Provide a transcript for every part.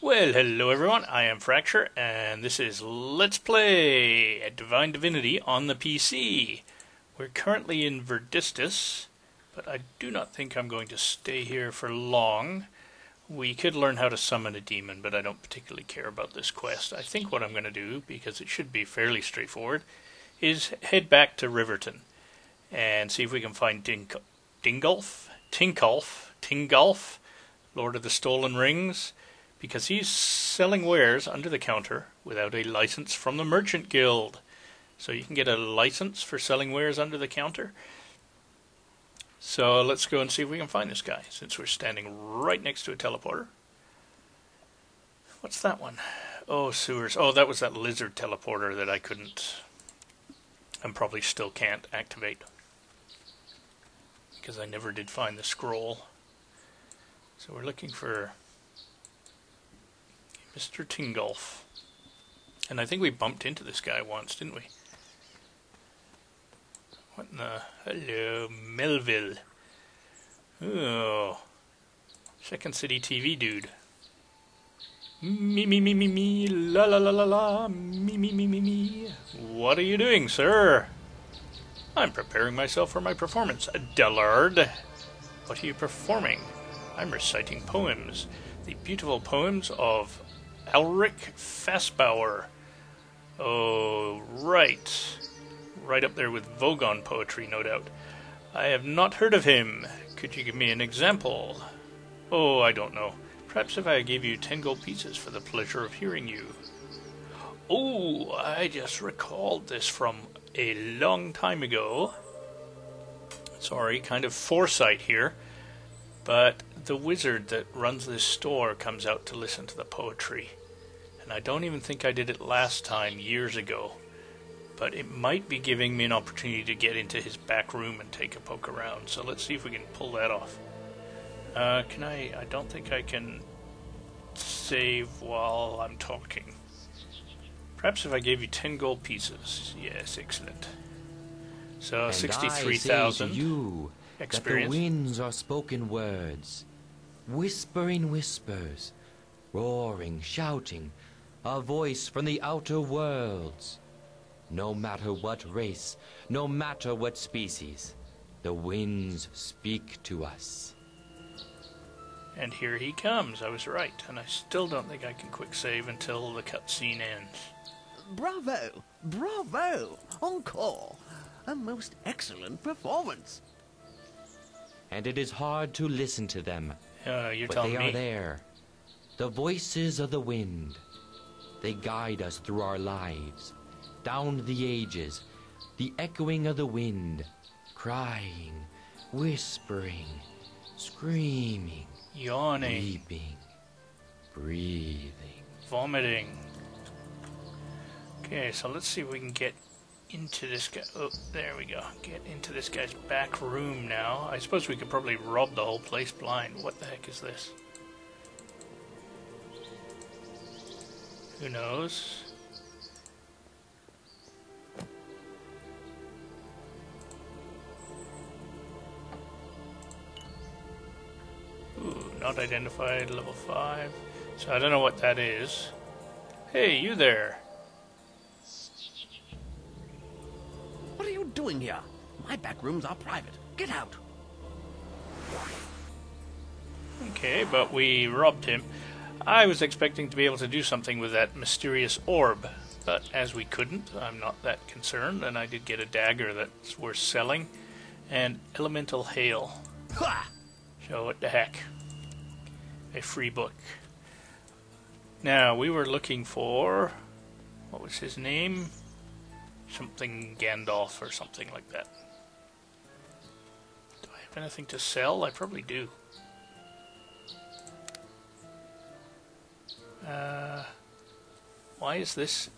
Well, hello everyone, I am Fracture, and this is Let's Play at Divine Divinity on the PC. We're currently in Verdistis, but I do not think I'm going to stay here for long. We could learn how to summon a demon, but I don't particularly care about this quest. I think what I'm going to do, because it should be fairly straightforward, is head back to Rivertown and see if we can find Ding- Dingolf, Tinkolf, Tingolf, Lord of the Stolen Rings, because he's selling wares under the counter without a license from the Merchant Guild. So you can get a license for selling wares under the counter. So let's go and see if we can find this guy, since we're standing right next to a teleporter. What's that one? Oh, sewers. Oh, that was that lizard teleporter that I couldn't, and probably still can't activate. Because I never did find the scroll. So we're looking for Mr. Tingolf. And I think we bumped into this guy once, didn't we? What in the... Hello, Melville. Oh. Second City TV dude. Me, me, me, me, me, la, la, la, la, la, me, me, me, me, me. What are you doing, sir? I'm preparing myself for my performance, Dellard. What are you performing? I'm reciting poems. The beautiful poems of Alric Fassbauer. Oh, right. Right up there with Vogon poetry, no doubt. I have not heard of him. Could you give me an example? Oh, I don't know. Perhaps if I gave you ten gold pieces for the pleasure of hearing you. Oh, I just recalled this from a long time ago. Sorry, kind of foresight here. But the wizard that runs this store comes out to listen to the poetry. And I don't even think I did it last time, years ago. But it might be giving me an opportunity to get into his back room and take a poke around. So let's see if we can pull that off. Uh, can I? I don't think I can save while I'm talking. Perhaps if I gave you 10 gold pieces. Yes, excellent. So 63,000 you experience. That the winds are spoken words, whispering whispers, roaring, shouting, a voice from the outer worlds. No matter what race, no matter what species, the winds speak to us. And here he comes. I was right, and I still don't think I can quick save until the cutscene ends. Bravo! Bravo! Encore! A most excellent performance. And it is hard to listen to them. Uh, you're but telling they me. are there. The voices of the wind. They guide us through our lives, down the ages, the echoing of the wind, crying, whispering, screaming, Yawning, weeping, breathing. vomiting. Okay, so let's see if we can get into this guy. Oh, there we go. Get into this guy's back room now. I suppose we could probably rob the whole place blind. What the heck is this? Who knows? Ooh, not identified, level 5. So I don't know what that is. Hey, you there. Doing here? My back rooms are private. Get out. Okay, but we robbed him. I was expecting to be able to do something with that mysterious orb, but as we couldn't, I'm not that concerned, and I did get a dagger that's worth selling, and elemental hail. Ha! So what the heck? A free book. Now we were looking for what was his name? Something Gandalf or something like that. Do I have anything to sell? I probably do. Uh, why is this?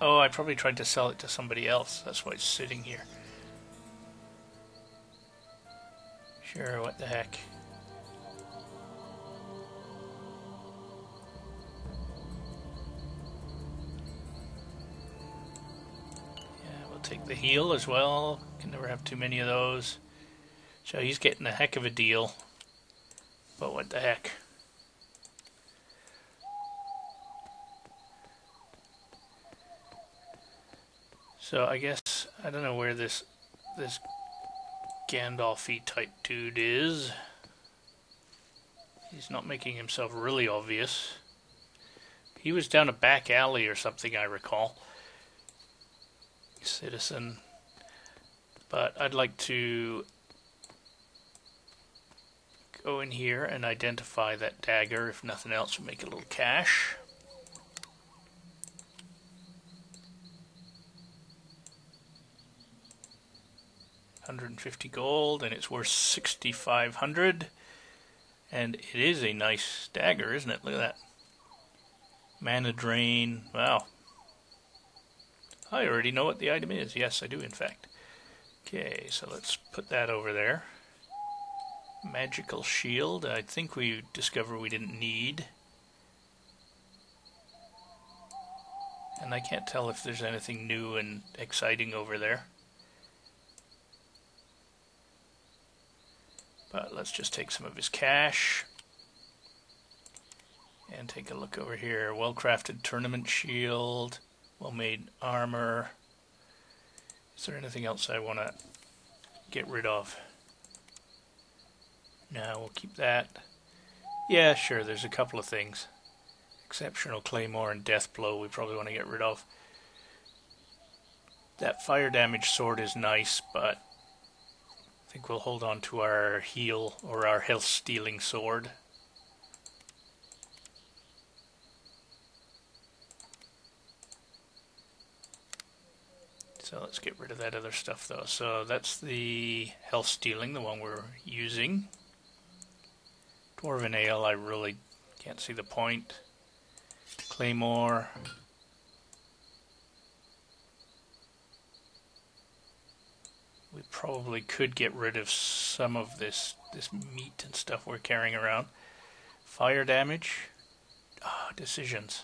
Oh, I probably tried to sell it to somebody else. That's why it's sitting here. Sure, what the heck. Take the heel as well. Can never have too many of those. So he's getting a heck of a deal. But what the heck. So I guess I don't know where this this Gandalfy type dude is. He's not making himself really obvious. He was down a back alley or something, I recall. Citizen. But I'd like to go in here and identify that dagger, if nothing else, to make a little cash. Hundred and fifty gold, and it's worth sixty five hundred. And it is a nice dagger, isn't it? Look at that. Mana drain. Wow. I already know what the item is. Yes, I do, in fact. Okay, so let's put that over there. Magical shield. I think we discover we didn't need. And I can't tell if there's anything new and exciting over there. But let's just take some of his cash. And take a look over here. Well-crafted tournament shield. Well-made armor. Is there anything else I want to get rid of? No, we'll keep that. Yeah, sure, there's a couple of things. Exceptional Claymore and Death Blow we probably want to get rid of. That fire damage sword is nice, but I think we'll hold on to our heal or our health stealing sword. So let's get rid of that other stuff though. So that's the health stealing, the one we're using. Dwarven Ale, I really can't see the point. Claymore. We probably could get rid of some of this this meat and stuff we're carrying around. Fire damage. Ah, decisions.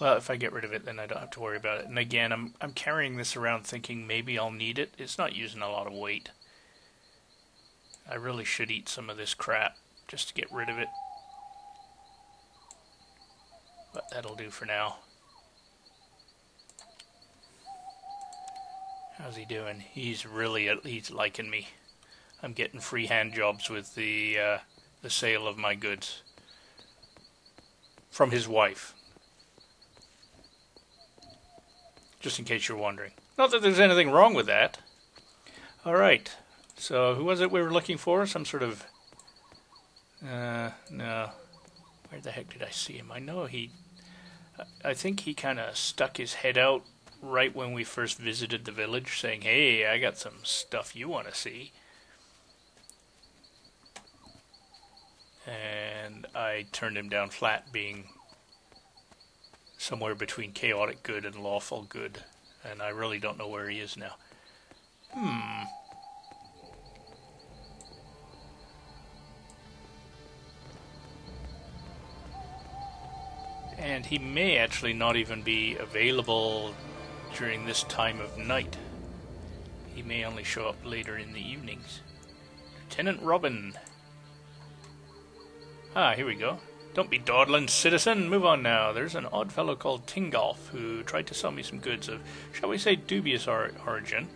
Well, if I get rid of it, then I don't have to worry about it. And again, I'm I'm carrying this around thinking maybe I'll need it. It's not using a lot of weight. I really should eat some of this crap just to get rid of it. But that'll do for now. How's he doing? He's really he's liking me. I'm getting free hand jobs with the uh, the sale of my goods from his wife. Just in case you're wondering. Not that there's anything wrong with that. All right. So who was it we were looking for? Some sort of... Uh, no. Where the heck did I see him? I know he... I think he kind of stuck his head out right when we first visited the village, saying, hey, I got some stuff you want to see. And I turned him down flat, being somewhere between chaotic good and lawful good. And I really don't know where he is now. Hmm. And he may actually not even be available during this time of night. He may only show up later in the evenings. Lieutenant Robin. Ah, here we go. Don't be dawdling, citizen. Move on now. There's an odd fellow called Tingolf who tried to sell me some goods of, shall we say, dubious or origin.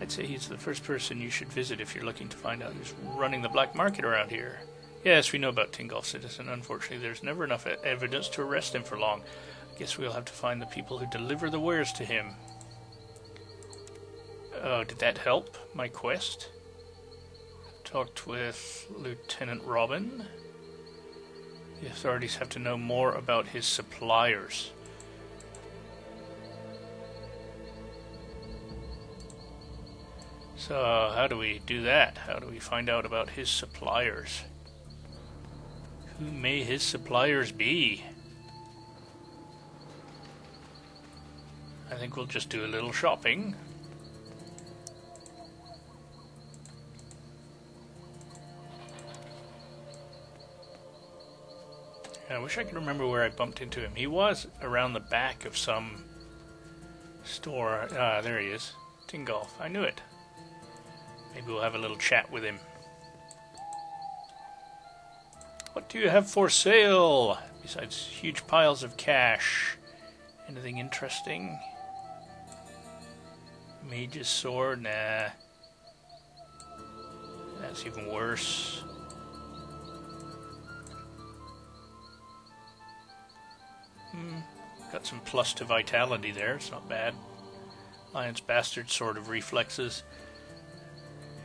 I'd say he's the first person you should visit if you're looking to find out who's running the black market around here. Yes, we know about Tingolf, citizen. Unfortunately, there's never enough evidence to arrest him for long. I guess we'll have to find the people who deliver the wares to him. Oh, did that help my quest? Talked with Lieutenant Robin. The authorities have to know more about his suppliers. So, how do we do that? How do we find out about his suppliers? Who may his suppliers be? I think we'll just do a little shopping. I wish I could remember where I bumped into him. He was around the back of some store. Ah, there he is. Tingolf. I knew it. Maybe we'll have a little chat with him. What do you have for sale? Besides huge piles of cash. Anything interesting? Mage's sword, nah. That's even worse. Hmm, got some plus to vitality there, it's not bad. Lion's Bastard sword of Reflexes.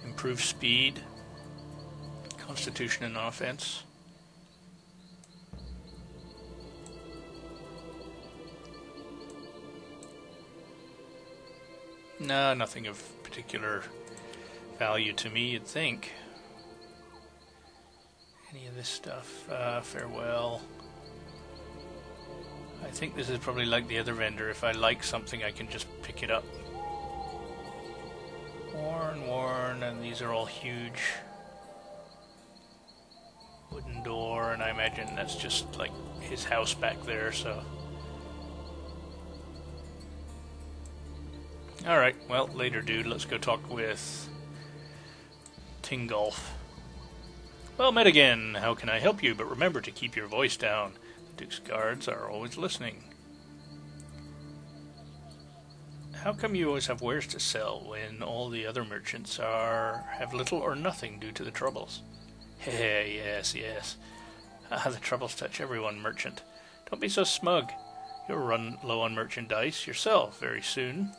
Improved speed. Constitution and offense. No, nothing of particular value to me, you'd think. Any of this stuff. Uh, farewell. I think this is probably like the other vendor. If I like something, I can just pick it up. Worn, worn, and these are all huge. Wooden door, and I imagine that's just like his house back there, so. Alright, well, later, dude. Let's go talk with Tingolf. Well, met again. How can I help you? But remember to keep your voice down. Duke's guards are always listening. How come you always have wares to sell when all the other merchants are have little or nothing due to the troubles? Hey, yes, yes. Ah, the troubles touch everyone, merchant. Don't be so smug. You'll run low on merchandise yourself very soon.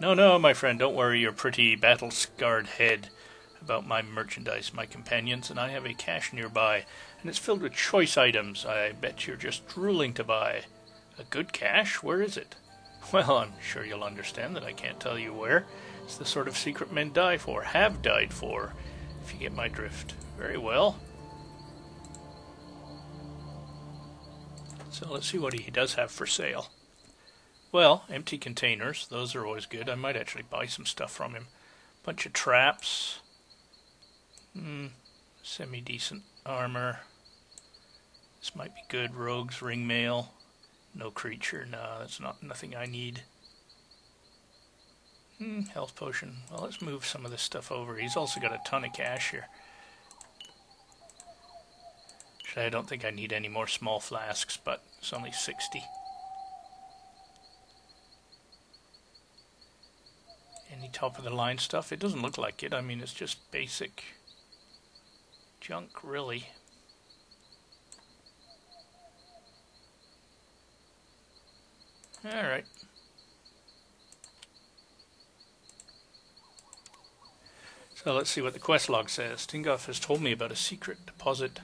No, no, my friend, don't worry your pretty battle scarred head about my merchandise, my companions, and I have a cache nearby, and it's filled with choice items I bet you're just drooling to buy. A good cache? Where is it? Well, I'm sure you'll understand that I can't tell you where. It's the sort of secret men die for, have died for, if you get my drift. Very well. So let's see what he does have for sale. Well, empty containers, those are always good. I might actually buy some stuff from him. Bunch of traps. Hmm, semi decent armor. This might be good. Rogues, ring mail. No creature. No, that's not nothing I need. Hmm, health potion. Well, let's move some of this stuff over. He's also got a ton of cash here. Actually, I don't think I need any more small flasks, but it's only 60. Any top of the line stuff? It doesn't look like it. I mean, it's just basic junk, really. Alright. So let's see what the quest log says. Tingolf has told me about a secret deposit.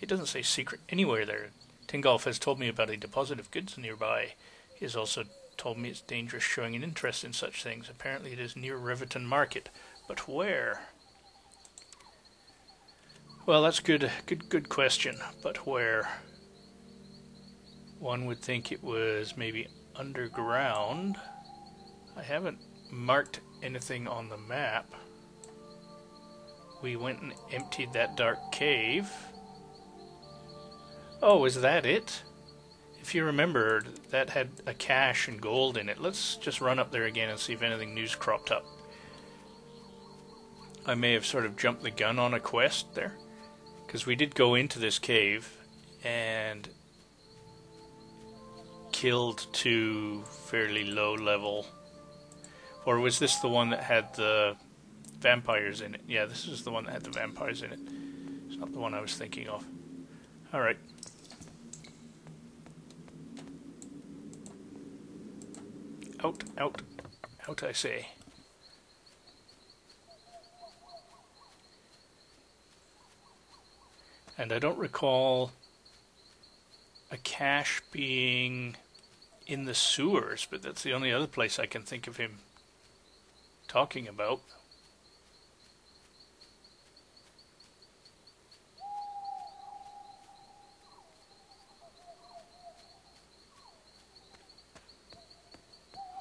It doesn't say secret anywhere there. Tingolf has told me about a deposit of goods nearby. He has also told me it's dangerous showing an interest in such things. Apparently it is near Rivertown Market. But where? Well, that's good, good, good question. But where? One would think it was maybe underground. I haven't marked anything on the map. We went and emptied that dark cave. Oh, is that it? If you remember, that had a cache and gold in it. Let's just run up there again and see if anything new's cropped up. I may have sort of jumped the gun on a quest there. Because we did go into this cave and killed two fairly low level. Or was this the one that had the vampires in it? Yeah, this is the one that had the vampires in it. It's not the one I was thinking of. Alright. Out, out, out, I say. And I don't recall a cache being in the sewers, but that's the only other place I can think of him talking about.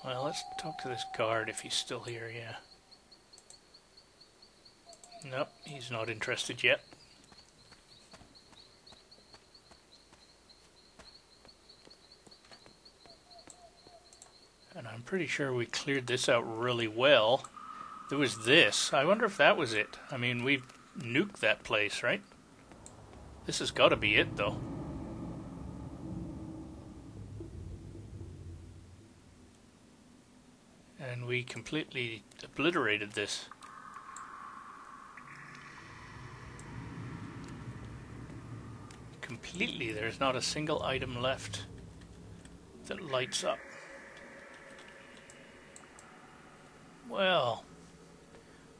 Well, let's talk to this guard if he's still here, yeah. Nope, he's not interested yet. I'm pretty sure we cleared this out really well. There was this. I wonder if that was it. I mean, we've nuked that place, right? This has got to be it, though. and we completely obliterated this. Completely, there's not a single item left that lights up. Well,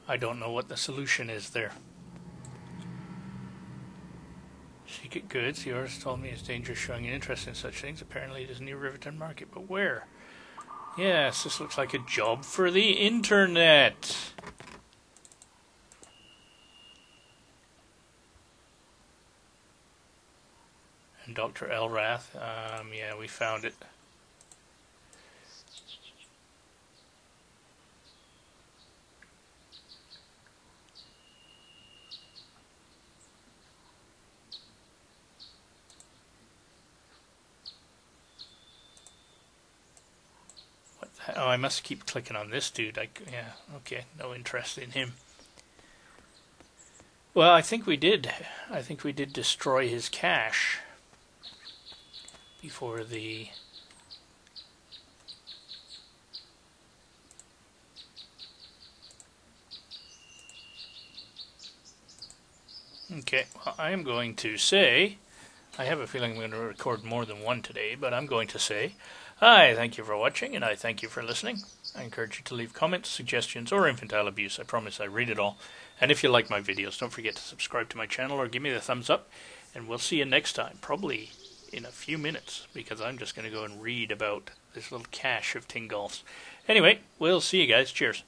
I don't know what the solution is there. Secret goods. Yours told me it's dangerous showing an interest in such things. Apparently, it is near Rivertown Market, but where? Yes, this looks like a job for the internet. And Dr. Elrath, um, yeah, we found it. Oh, I must keep clicking on this dude. I, yeah, okay, no interest in him. Well, I think we did. I think we did destroy his cache before the Okay, well, I am going to say, I have a feeling I'm going to record more than one today, but I'm going to say, hi, thank you for watching, and I thank you for listening. I encourage you to leave comments, suggestions, or infantile abuse. I promise I read it all. And if you like my videos, don't forget to subscribe to my channel or give me the thumbs up, and we'll see you next time, probably in a few minutes, because I'm just going to go and read about this little cache of Tingolfs. Anyway, we'll see you guys. Cheers.